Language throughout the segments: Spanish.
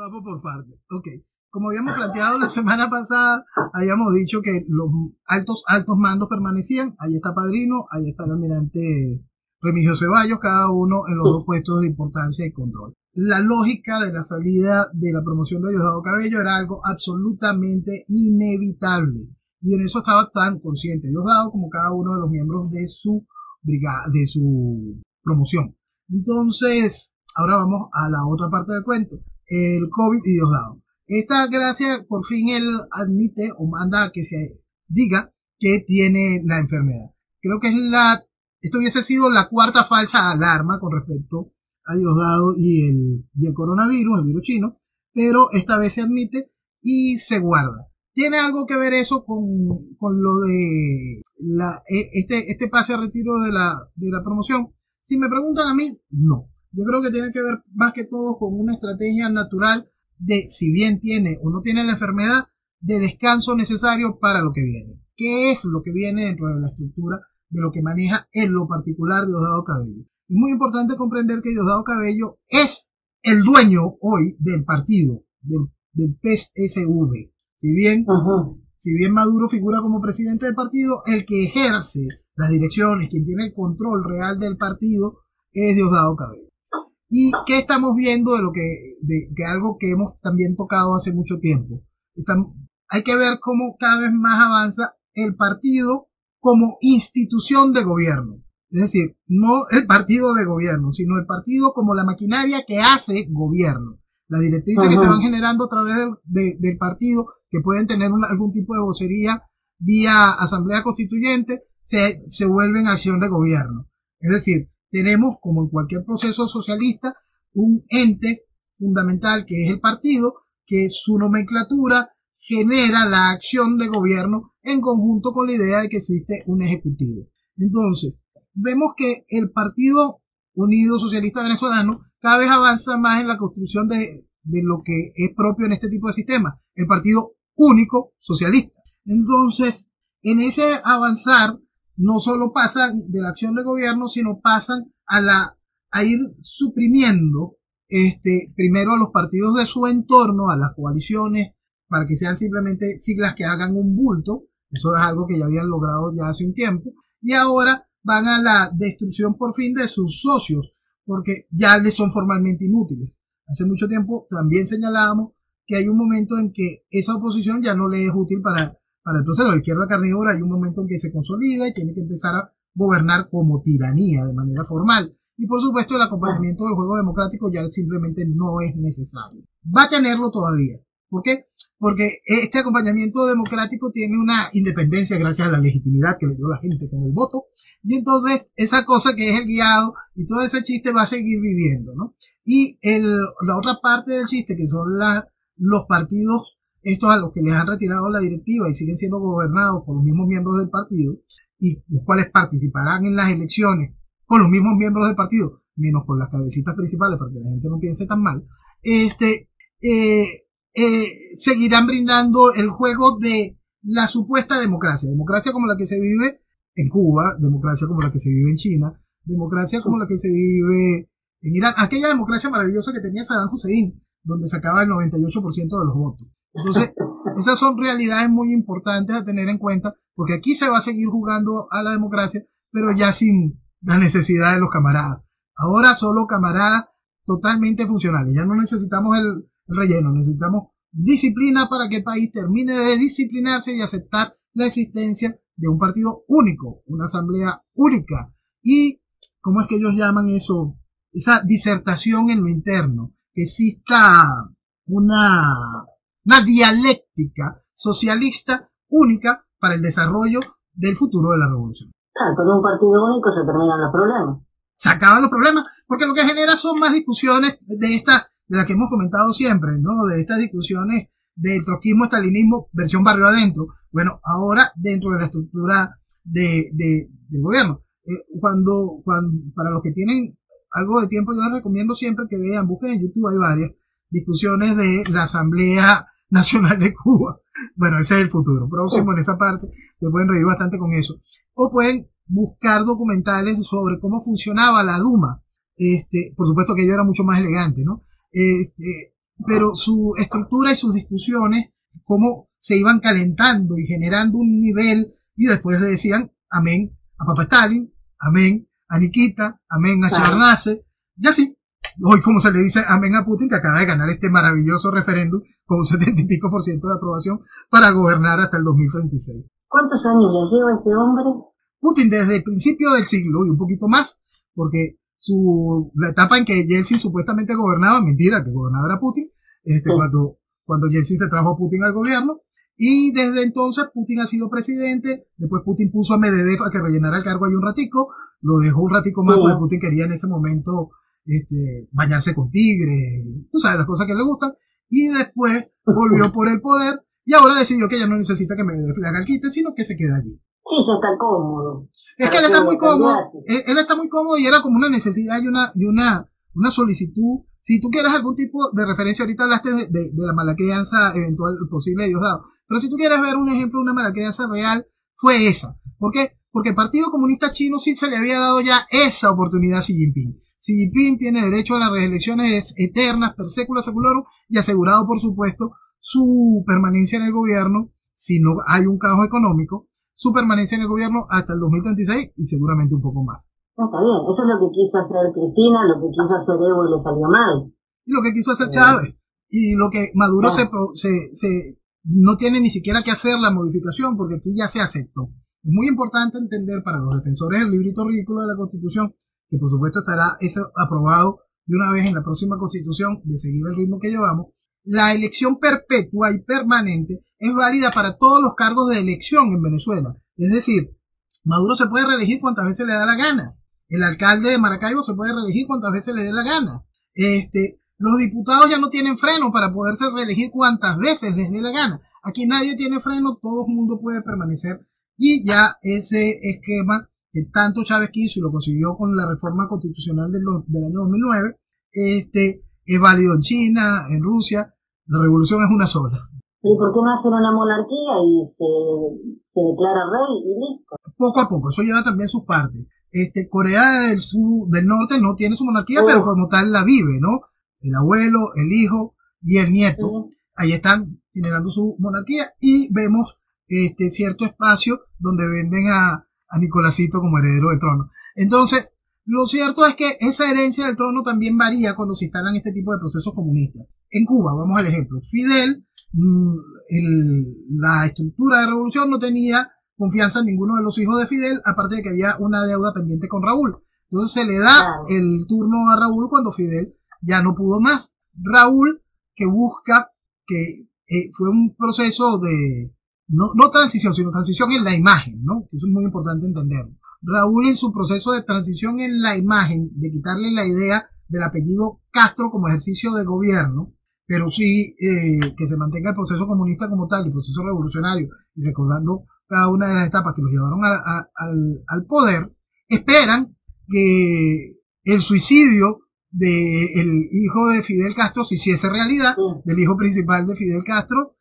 Vamos por partes. Ok. Como habíamos planteado la semana pasada, habíamos dicho que los altos, altos mandos permanecían. Ahí está Padrino, ahí está el almirante Remigio Ceballos, cada uno en los dos puestos de importancia y control. La lógica de la salida de la promoción de Diosdado Cabello era algo absolutamente inevitable. Y en eso estaba tan consciente Diosdado como cada uno de los miembros de su brigada, de su promoción. Entonces, ahora vamos a la otra parte del cuento. El COVID y Diosdado. Esta gracia, por fin él admite o manda que se diga que tiene la enfermedad. Creo que es la, esto hubiese sido la cuarta falsa alarma con respecto a Diosdado y el, y el coronavirus, el virus chino, pero esta vez se admite y se guarda. ¿Tiene algo que ver eso con, con lo de la, e, este, este pase a retiro de la, de la promoción? Si me preguntan a mí, no. Yo creo que tiene que ver más que todo con una estrategia natural de, si bien tiene o no tiene la enfermedad, de descanso necesario para lo que viene. ¿Qué es lo que viene dentro de la estructura de lo que maneja en lo particular Diosdado Cabello? Es muy importante comprender que Diosdado Cabello es el dueño hoy del partido, del, del PSV. Si bien, si bien Maduro figura como presidente del partido, el que ejerce las direcciones, quien tiene el control real del partido, es Diosdado Cabello. ¿Y qué estamos viendo de lo que, de, algo que hemos también tocado hace mucho tiempo? hay que ver cómo cada vez más avanza el partido como institución de gobierno. Es decir, no el partido de gobierno, sino el partido como la maquinaria que hace gobierno. Las directrices que se van generando a través del, partido, que pueden tener algún tipo de vocería vía asamblea constituyente, se, se vuelven acción de gobierno. Es decir, tenemos, como en cualquier proceso socialista, un ente fundamental que es el partido, que su nomenclatura genera la acción de gobierno en conjunto con la idea de que existe un ejecutivo. Entonces, vemos que el Partido Unido Socialista Venezolano cada vez avanza más en la construcción de, de lo que es propio en este tipo de sistemas, el Partido Único Socialista. Entonces, en ese avanzar, no solo pasan de la acción de gobierno, sino pasan a la a ir suprimiendo este primero a los partidos de su entorno, a las coaliciones, para que sean simplemente siglas que hagan un bulto. Eso es algo que ya habían logrado ya hace un tiempo. Y ahora van a la destrucción por fin de sus socios, porque ya les son formalmente inútiles. Hace mucho tiempo también señalábamos que hay un momento en que esa oposición ya no le es útil para para el proceso de izquierda carnívora hay un momento en que se consolida y tiene que empezar a gobernar como tiranía de manera formal. Y por supuesto el acompañamiento del juego democrático ya simplemente no es necesario. Va a tenerlo todavía. ¿Por qué? Porque este acompañamiento democrático tiene una independencia gracias a la legitimidad que le dio la gente con el voto. Y entonces esa cosa que es el guiado y todo ese chiste va a seguir viviendo, ¿no? Y la otra parte del chiste que son la, los partidos estos a los que les han retirado la directiva y siguen siendo gobernados por los mismos miembros del partido, y los cuales participarán en las elecciones con los mismos miembros del partido, menos con las cabecitas principales, para que la gente no piense tan mal, este, eh, eh, seguirán brindando el juego de la supuesta democracia, democracia como la que se vive en Cuba, democracia como la que se vive en China, democracia como la que se vive en Irán, aquella democracia maravillosa que tenía Saddam Hussein, donde sacaba el 98% de los votos. Entonces, esas son realidades muy importantes a tener en cuenta, porque aquí se va a seguir jugando a la democracia, pero ya sin la necesidad de los camaradas. Ahora solo camaradas totalmente funcionales. Ya no necesitamos el, relleno, necesitamos disciplina para que el país termine de disciplinarse y aceptar la existencia de un partido único, una asamblea única. Y, ¿cómo es que ellos llaman eso? Esa disertación en lo interno, que exista una una dialéctica socialista única para el desarrollo del futuro de la revolución. Ah, con un partido único se terminan los problemas. Se acaban los problemas, porque lo que genera son más discusiones de esta, de las que hemos comentado siempre, ¿no? De estas discusiones del troquismo, estalinismo, versión barrio adentro. Bueno, ahora dentro de la estructura de, del gobierno. Eh, cuando, cuando, para los que tienen algo de tiempo, yo les recomiendo siempre que vean, busquen en YouTube, hay varias discusiones de la Asamblea Nacional de Cuba. Bueno, ese es el futuro. Próximo en esa parte, se pueden reír bastante con eso. O pueden buscar documentales sobre cómo funcionaba la Duma. Este, por supuesto que ello era mucho más elegante, ¿no? Este, pero su estructura y sus discusiones, cómo se iban calentando y generando un nivel, y después le decían amén a Papa Stalin, amén a Nikita, amén a Charnace, y así. Hoy, como se le dice amén a Putin, que acaba de ganar este maravilloso referéndum con un setenta y pico por ciento de aprobación para gobernar hasta el 2036. ¿Cuántos años le lleva este hombre? Putin desde el principio del siglo y un poquito más, porque su, la etapa en que Yeltsin supuestamente gobernaba, mentira, que gobernaba era Putin, este, cuando, cuando Yeltsin se trajo a Putin al gobierno, y desde entonces Putin ha sido presidente, después Putin puso a Medvedev a que rellenara el cargo ahí un ratico, lo dejó un ratico más porque Putin quería en ese momento este, bañarse con tigre, tú sabes, las cosas que le gustan, y después volvió por el poder y ahora decidió que ya no necesita que Medvedev le haga el quite, sino que se queda allí. Sí, se está cómodo. Es que él está muy cómodo, él, está muy cómodo y era como una necesidad y una, y una, una solicitud. Si tú quieres algún tipo de referencia, ahorita hablaste de, de, la mala crianza eventual posible de Diosdado, pero si tú quieres ver un ejemplo de una mala crianza real, fue esa. ¿Por qué? Porque el Partido Comunista Chino sí se le había dado ya esa oportunidad a Xi Jinping. Xi Jinping tiene derecho a las reelecciones eternas, per secula seculorum, y asegurado, por supuesto, su permanencia en el gobierno si no hay un caos económico su permanencia en el gobierno hasta el 2036 y seguramente un poco más. está bien, eso es lo que quiso hacer Cristina, lo que quiso hacer Evo y le salió mal. lo que quiso hacer Chávez. Y lo que Maduro se, se, se, no tiene ni siquiera que hacer la modificación porque aquí ya se aceptó. Es muy importante entender para los defensores del librito ridículo de la Constitución, que por supuesto estará aprobado de una vez en la próxima Constitución, de seguir el ritmo que llevamos, la elección perpetua y permanente es válida para todos los cargos de elección en Venezuela. Es decir, Maduro se puede reelegir cuantas veces le da la gana. El alcalde de Maracaibo se puede reelegir cuantas veces le dé la gana. Este, los diputados ya no tienen freno para poderse reelegir cuantas veces les dé la gana. Aquí nadie tiene freno, todo el mundo puede permanecer. Y ya ese esquema que tanto Chávez quiso y lo consiguió con la reforma constitucional del, del año 2009, este, es válido en China, en Rusia, la revolución es una sola. ¿Y por qué no hacen una monarquía y se, declara rey y listo? Poco a poco, eso lleva también sus partes. Este, Corea del Sur, del Norte no tiene su monarquía, pero como tal la vive, ¿no? El abuelo, el hijo y el nieto. Ahí están generando su monarquía y vemos este cierto espacio donde venden a, a Nicolásito como heredero del trono. Entonces, lo cierto es que esa herencia del trono también varía cuando se instalan este tipo de procesos comunistas. En Cuba, vamos al ejemplo, Fidel, mm, la estructura de revolución no tenía confianza en ninguno de los hijos de Fidel, aparte de que había una deuda pendiente con Raúl. Entonces se le da el turno a Raúl cuando Fidel ya no pudo más. Raúl, que busca, que eh, fue un proceso de, no, no transición, sino transición en la imagen, ¿no? Eso es muy importante entenderlo. Raúl en su proceso de transición en la imagen, de quitarle la idea del apellido Castro como ejercicio de gobierno, pero sí eh, que se mantenga el proceso comunista como tal, el proceso revolucionario, y recordando cada una de las etapas que los llevaron al, poder, esperan que el suicidio del hijo de Fidel Castro se hiciese realidad, del hijo principal de Fidel Castro,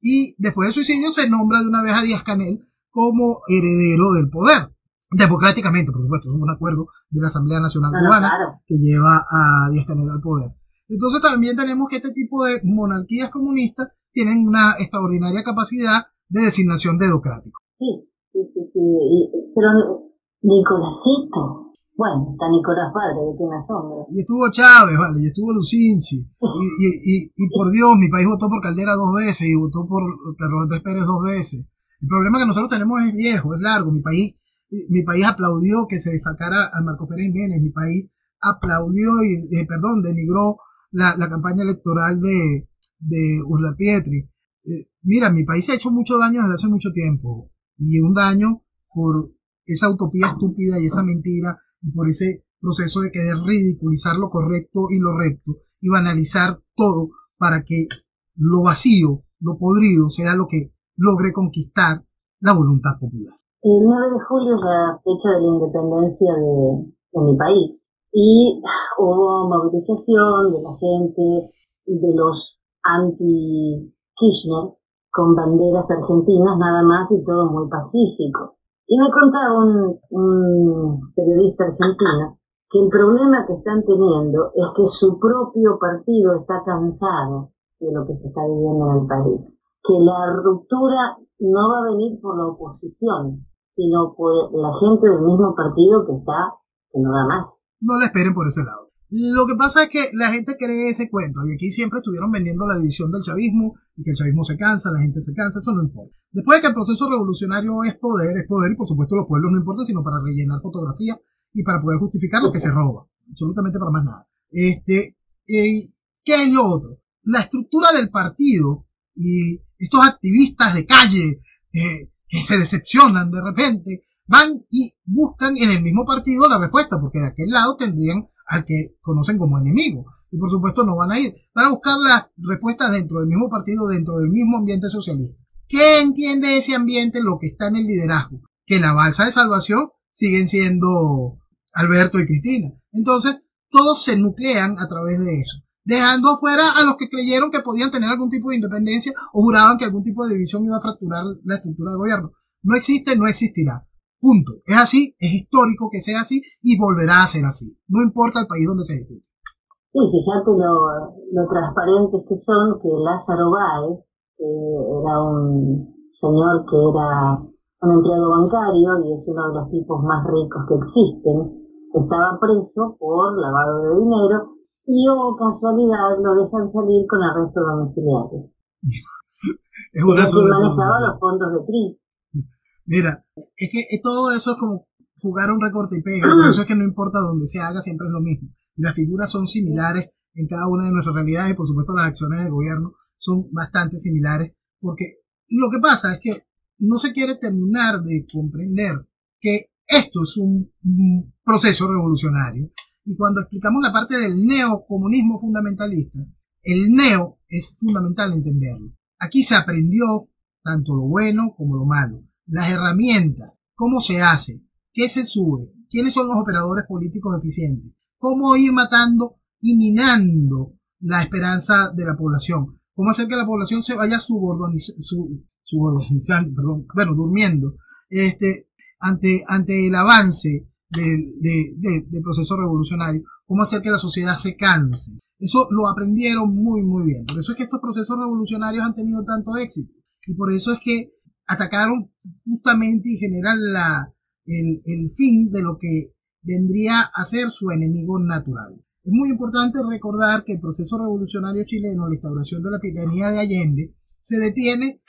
y después del suicidio se nombra de una vez a Díaz Canel como heredero del poder democráticamente, por supuesto, es un acuerdo de la Asamblea Nacional Cubana que lleva a Díaz Canel al poder. Entonces también tenemos que este tipo de monarquías comunistas tienen una extraordinaria capacidad de designación dedocrática. Sí, sí, sí, sí. pero Nicolásito, bueno, está Nicolás Padre, de tiene asombro. Y estuvo Chávez, vale, y estuvo Lucinchi. y, y, y, por Dios, mi país votó por Caldera dos veces y votó por Andrés Pérez dos veces. El problema que nosotros tenemos es viejo, es largo. Mi país mi país aplaudió que se sacara a Marco Pérez Jiménez, mi país aplaudió y, eh, perdón, denigró la, la, campaña electoral de, de Urla Pietri. Eh, mira, mi país ha hecho mucho daño desde hace mucho tiempo y un daño por esa utopía estúpida y esa mentira y por ese proceso de querer ridiculizar lo correcto y lo recto y banalizar todo para que lo vacío, lo podrido sea lo que logre conquistar la voluntad popular. El 9 de julio es la fecha de la independencia de, mi país y hubo movilización de la gente, de los anti-Kirchner con banderas argentinas nada más y todo muy pacífico. Y me contaba un, periodista argentino que el problema que están teniendo es que su propio partido está cansado de lo que se está viviendo en el país. Que la ruptura no va a venir por la oposición, sino por la gente del mismo partido que está, que no da más. No le esperen por ese lado. Lo que pasa es que la gente cree ese cuento, y aquí siempre estuvieron vendiendo la división del chavismo, y que el chavismo se cansa, la gente se cansa, eso no importa. Después de que el proceso revolucionario es poder, es poder, y por supuesto los pueblos no importa, sino para rellenar fotografía y para poder justificar lo que se roba, absolutamente para más nada. Este, eh, ¿Qué es lo otro? La estructura del partido y estos activistas de calle eh, que se decepcionan de repente, van y buscan en el mismo partido la respuesta, porque de aquel lado tendrían al que conocen como enemigo. Y por supuesto no van a ir. Van a buscar las respuestas dentro del mismo partido, dentro del mismo ambiente socialista. ¿Qué entiende ese ambiente lo que está en el liderazgo? Que la balsa de salvación siguen siendo Alberto y Cristina. Entonces, todos se nuclean a través de eso, dejando afuera a los que creyeron que podían tener algún tipo de independencia o juraban que algún tipo de división iba a fracturar la estructura de gobierno. No existe, no existirá. Punto. Es así, es histórico que sea así y volverá a ser así. No importa el país donde se ejecute. Sí, fíjate lo, lo transparentes que son que Lázaro Báez, que era un señor que era un empleado bancario y es uno de los tipos más ricos que existen, estaba preso por lavado de dinero y o oh, casualidad lo dejan salir con arresto domiciliario. es una que manejaba los fondos de crisis. Mira, es que todo eso es como jugar un recorte y pega, por eso es que no importa dónde se haga, siempre es lo mismo. Las figuras son similares en cada una de nuestras realidades y por supuesto las acciones de gobierno son bastante similares, porque lo que pasa es que no se quiere terminar de comprender que esto es un, proceso revolucionario. Y cuando explicamos la parte del neocomunismo fundamentalista, el neo es fundamental entenderlo. Aquí se aprendió tanto lo bueno como lo malo, las herramientas, cómo se hace, qué se sube, quiénes son los operadores políticos eficientes, cómo ir matando y minando la esperanza de la población, cómo hacer que la población se vaya subordonizando, perdón, bueno, durmiendo, este, ante, ante el avance del proceso revolucionario, cómo hacer que la sociedad se canse. Eso lo aprendieron muy, muy bien. Por eso es que estos procesos revolucionarios han tenido tanto éxito. Y por eso es que atacaron justamente y generan la, el, el fin de lo que vendría a ser su enemigo natural. Es muy importante recordar que el proceso revolucionario chileno, la instauración de la tiranía de Allende, se detiene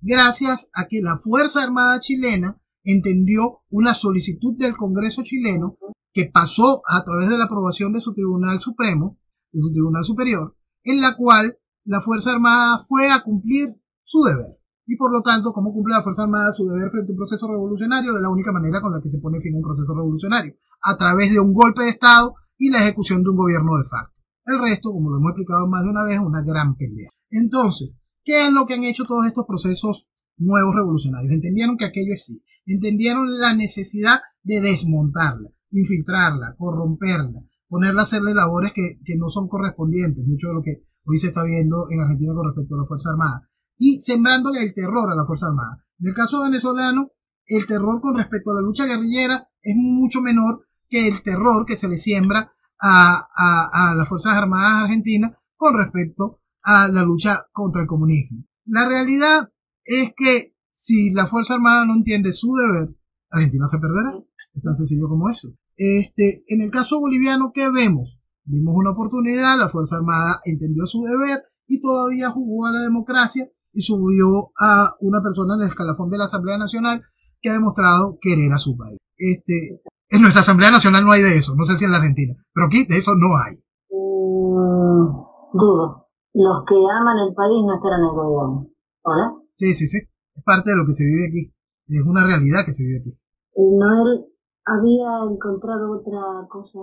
gracias a que la Fuerza Armada chilena entendió una solicitud del Congreso chileno que pasó a través de la aprobación de su Tribunal Supremo, de su Tribunal Superior, en la cual la Fuerza Armada fue a cumplir su deber. Y por lo tanto, ¿cómo cumple la Fuerza Armada su deber frente a un proceso revolucionario? De la única manera con la que se pone fin a un proceso revolucionario, a través de un golpe de Estado y la ejecución de un gobierno de facto. El resto, como lo hemos explicado más de una vez, es una gran pelea. Entonces, ¿qué es lo que han hecho todos estos procesos nuevos revolucionarios? Entendieron que aquello es sí entendieron la necesidad de desmontarla, infiltrarla, corromperla, ponerla a hacerle labores que, no son correspondientes, mucho de lo que hoy se está viendo en Argentina con respecto a la Fuerza Armada, y sembrándole el terror a la Fuerza Armada. En el caso venezolano, el terror con respecto a la lucha guerrillera es mucho menor que el terror que se le siembra a, a las Fuerzas Armadas argentinas con respecto a la lucha contra el comunismo. La realidad es que si la Fuerza Armada no entiende su deber, Argentina se perderá. Es tan sencillo como eso. Este, en el caso boliviano, ¿qué vemos? Vimos una oportunidad, la Fuerza Armada entendió su deber y todavía jugó a la democracia y subió a una persona en el escalafón de la Asamblea Nacional que ha demostrado querer a su país. Este, en nuestra Asamblea Nacional no hay de eso, no sé si en la Argentina, pero aquí de eso no hay. Mm, dudo. Los que aman el país no estarán en el gobierno. ¿Hola? Sí, sí, sí es parte de lo que se vive aquí, es una realidad que se vive aquí. Noel había encontrado otra cosa,